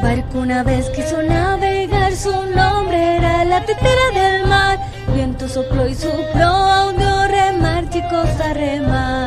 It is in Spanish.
barco una vez quiso navegar, su nombre era la tetera del mar. Viento sopló y sopló, audio remar, chicos a remar.